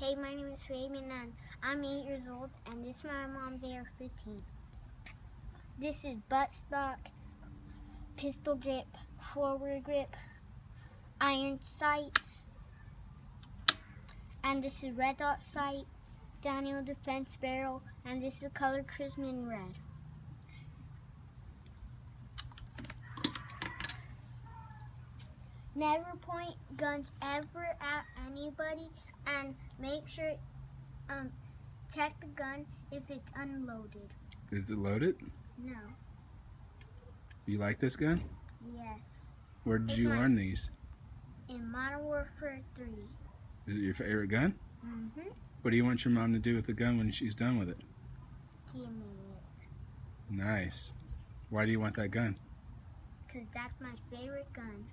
Hey, my name is Fabian and I'm 8 years old and this is my mom's AR-15. This is butt stock, pistol grip, forward grip, iron sights, and this is red dot sight, Daniel defense barrel, and this is color Crimson red. Never point guns ever at and make sure um check the gun if it's unloaded. Is it loaded? No. You like this gun? Yes. Where did It's you learn these? In Modern Warfare 3. Is it your favorite gun? Mm-hmm. What do you want your mom to do with the gun when she's done with it? Give me it. Nice. Why do you want that gun? Because that's my favorite gun.